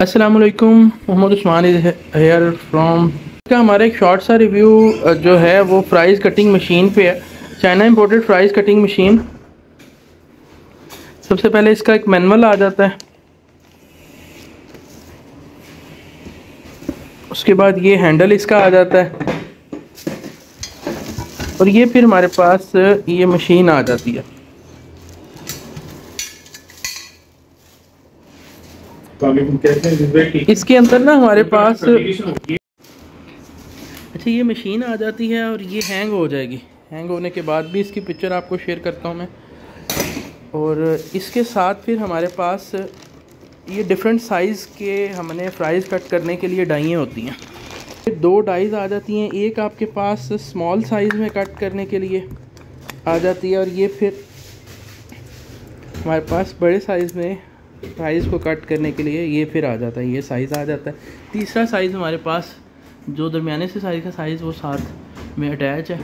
अस्सलाम वालेकुम Mohammad Usman hair from का हमारा एक शॉर्ट सा रिव्यू जो है, वो फ्राइज़ कटिंग मशीन पे है। China imported fries cutting machine सबसे पहले इसका एक मैनुअल आ जाता है। उसके बाद ये हैंडल इसका आ जाता है। और ये फिर हमारे पास ये मशीन आ जाती है। इसके अंदर ना हमारे पास अच्छा ये मशीन आ जाती है और ये हैंग हो जाएगी। हैंग होने के बाद भी इसकी पिक्चर आपको शेयर करता हूँ मैं। और इसके साथ फिर हमारे पास ये डिफरेंट साइज़ के हमने फ्राइज़ कट करने के लिए डाइयाँ होती हैं। दो डाइज आ जाती हैं। एक आपके पास स्मॉल साइज़ में कट करने के लिए आ जाती है और ये फिर हमारे पास बड़े साइज़ में प्राइस को कट करने के लिए ये फिर आ जाता है, ये साइज़ आ जाता है। तीसरा साइज़ हमारे पास, जो दरमियाने से साइज़ का साइज़ वो साथ में अटैच है।